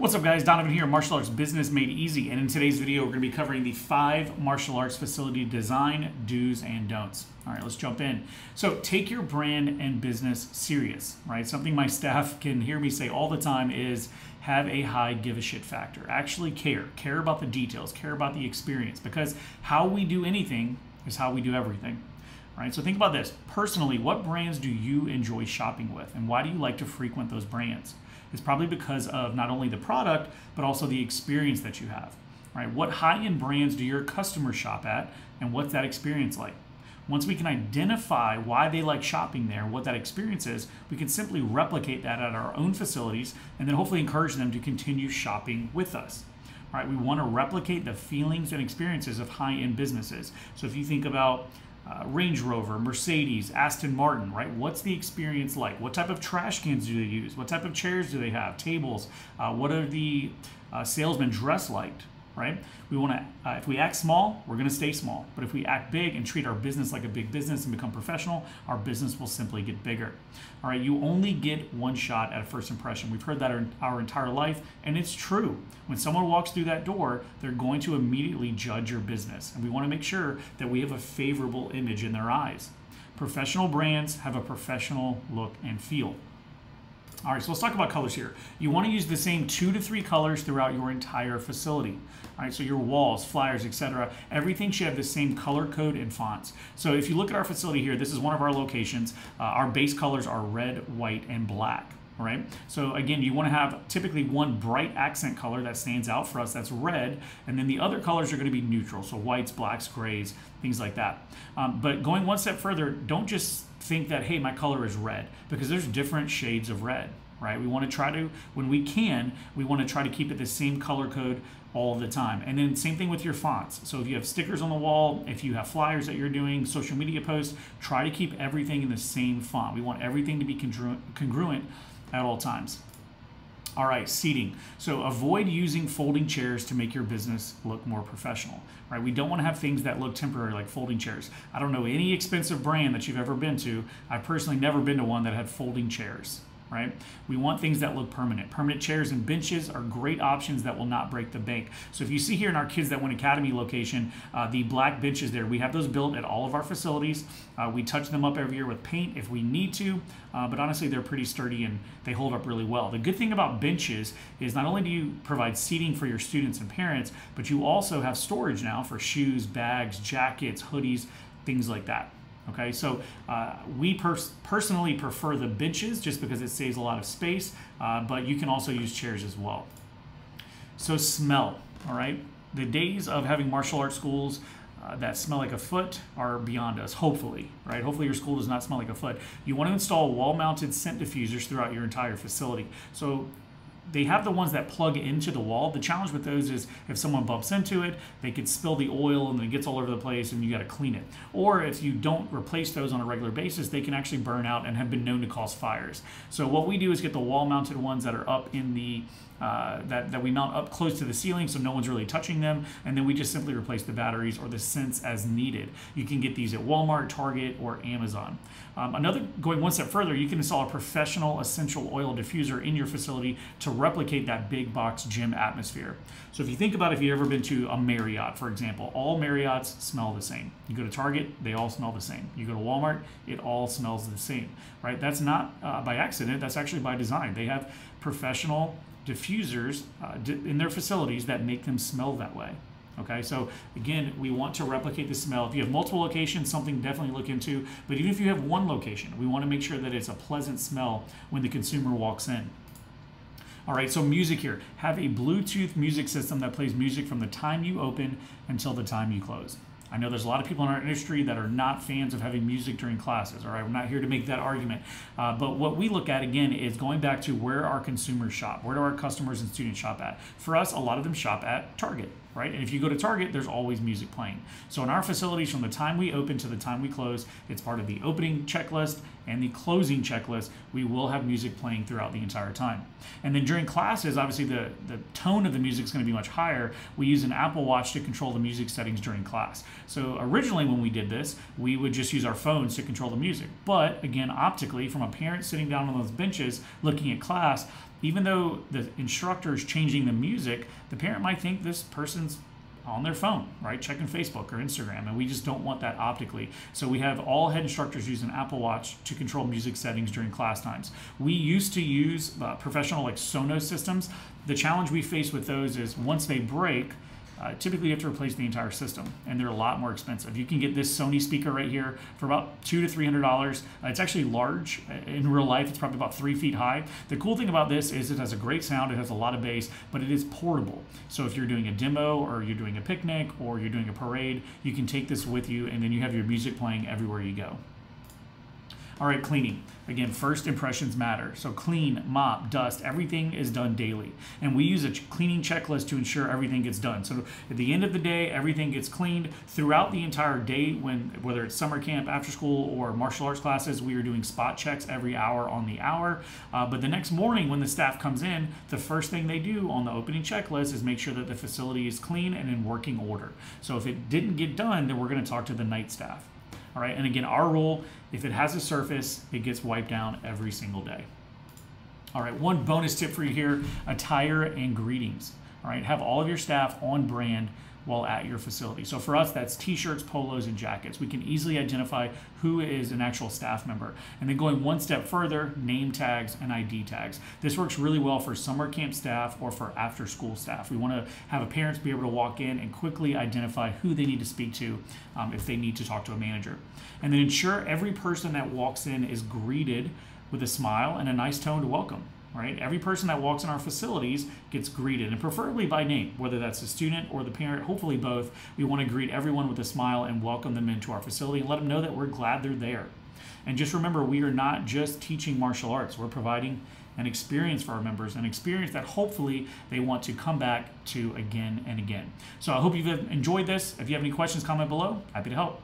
What's up guys, Donovan here, Martial Arts Business Made Easy, and in today's video we're going to be covering the five martial arts facility design do's and don'ts. All right, let's jump in. So take your brand and business serious, right? Something my staff can hear me say all the time is have a high give a shit factor. Actually care, care about the details, care about the experience, because how we do anything is how we do everything. Right? So think about this. Personally, what brands do you enjoy shopping with and why do you like to frequent those brands? It's probably because of not only the product, but also the experience that you have. Right? What high-end brands do your customers shop at and what's that experience like? Once we can identify why they like shopping there, what that experience is, we can simply replicate that at our own facilities and then hopefully encourage them to continue shopping with us. All right, we want to replicate the feelings and experiences of high-end businesses. So if you think about uh, Range Rover, Mercedes, Aston Martin, right? What's the experience like? What type of trash cans do they use? What type of chairs do they have? Tables? Uh, what are the uh, salesmen dressed like? Right? We want to, uh, if we act small, we're going to stay small. But if we act big and treat our business like a big business and become professional, our business will simply get bigger. All right, you only get one shot at a first impression. We've heard that our, our entire life, and it's true. When someone walks through that door, they're going to immediately judge your business. And we want to make sure that we have a favorable image in their eyes. Professional brands have a professional look and feel. All right, so let's talk about colors here. You want to use the same two to three colors throughout your entire facility. All right, so your walls, flyers, etc. Everything should have the same color code and fonts. So if you look at our facility here, this is one of our locations. Uh, our base colors are red, white, and black. All right, so again, you want to have typically one bright accent color that stands out for us, that's red, and then the other colors are going to be neutral, so whites, blacks, grays, things like that. Um, but going one step further, don't just think that, hey, my color is red, because there's different shades of red right? We want to try to, when we can, we want to try to keep it the same color code all the time. And then same thing with your fonts. So if you have stickers on the wall, if you have flyers that you're doing, social media posts, try to keep everything in the same font. We want everything to be congruent at all times. All right, seating. So avoid using folding chairs to make your business look more professional, right? We don't want to have things that look temporary like folding chairs. I don't know any expensive brand that you've ever been to. I've personally never been to one that had folding chairs right? We want things that look permanent. Permanent chairs and benches are great options that will not break the bank. So if you see here in our Kids That Win Academy location, uh, the black benches there, we have those built at all of our facilities. Uh, we touch them up every year with paint if we need to, uh, but honestly, they're pretty sturdy and they hold up really well. The good thing about benches is not only do you provide seating for your students and parents, but you also have storage now for shoes, bags, jackets, hoodies, things like that. Okay, so uh, we pers personally prefer the benches just because it saves a lot of space, uh, but you can also use chairs as well. So smell, all right? The days of having martial arts schools uh, that smell like a foot are beyond us, hopefully, right? Hopefully your school does not smell like a foot. You want to install wall-mounted scent diffusers throughout your entire facility. So they have the ones that plug into the wall. The challenge with those is if someone bumps into it, they could spill the oil and it gets all over the place and you got to clean it. Or if you don't replace those on a regular basis, they can actually burn out and have been known to cause fires. So what we do is get the wall mounted ones that are up in the uh, that, that we mount up close to the ceiling so no one's really touching them. And then we just simply replace the batteries or the scents as needed. You can get these at Walmart, Target, or Amazon. Um, another, going one step further, you can install a professional essential oil diffuser in your facility to replicate that big box gym atmosphere. So if you think about if you've ever been to a Marriott, for example, all Marriotts smell the same. You go to Target, they all smell the same. You go to Walmart, it all smells the same, right? That's not uh, by accident, that's actually by design. They have professional diffusers uh, in their facilities that make them smell that way. Okay, so again, we want to replicate the smell. If you have multiple locations, something definitely look into. But even if you have one location, we want to make sure that it's a pleasant smell when the consumer walks in. All right, so music here. Have a Bluetooth music system that plays music from the time you open until the time you close. I know there's a lot of people in our industry that are not fans of having music during classes. All right, we're not here to make that argument. Uh, but what we look at again is going back to where our consumers shop. Where do our customers and students shop at? For us, a lot of them shop at Target right? And if you go to Target, there's always music playing. So in our facilities, from the time we open to the time we close, it's part of the opening checklist and the closing checklist. We will have music playing throughout the entire time. And then during classes, obviously the, the tone of the music is going to be much higher. We use an Apple Watch to control the music settings during class. So originally when we did this, we would just use our phones to control the music. But again, optically, from a parent sitting down on those benches looking at class, even though the instructor is changing the music, the parent might think this person's on their phone, right? Checking Facebook or Instagram, and we just don't want that optically. So we have all head instructors use an Apple Watch to control music settings during class times. We used to use uh, professional like Sonos systems. The challenge we face with those is once they break, uh, typically you have to replace the entire system and they're a lot more expensive. You can get this sony speaker right here for about two to three hundred dollars. Uh, it's actually large uh, in real life it's probably about three feet high. The cool thing about this is it has a great sound it has a lot of bass but it is portable. So if you're doing a demo or you're doing a picnic or you're doing a parade you can take this with you and then you have your music playing everywhere you go all right, cleaning. Again, first impressions matter. So clean, mop, dust, everything is done daily. And we use a cleaning checklist to ensure everything gets done. So at the end of the day, everything gets cleaned throughout the entire day when whether it's summer camp, after school, or martial arts classes, we are doing spot checks every hour on the hour. Uh, but the next morning when the staff comes in, the first thing they do on the opening checklist is make sure that the facility is clean and in working order. So if it didn't get done, then we're gonna talk to the night staff. All right, and again, our rule, if it has a surface, it gets wiped down every single day. All right, one bonus tip for you here, attire and greetings. All right, have all of your staff on brand while at your facility. So for us, that's t-shirts, polos, and jackets. We can easily identify who is an actual staff member. And then going one step further, name tags and ID tags. This works really well for summer camp staff or for after school staff. We want to have a parents be able to walk in and quickly identify who they need to speak to um, if they need to talk to a manager. And then ensure every person that walks in is greeted with a smile and a nice tone to welcome right? Every person that walks in our facilities gets greeted, and preferably by name, whether that's the student or the parent, hopefully both. We want to greet everyone with a smile and welcome them into our facility and let them know that we're glad they're there. And just remember, we are not just teaching martial arts, we're providing an experience for our members, an experience that hopefully they want to come back to again and again. So I hope you've enjoyed this. If you have any questions, comment below. Happy to help.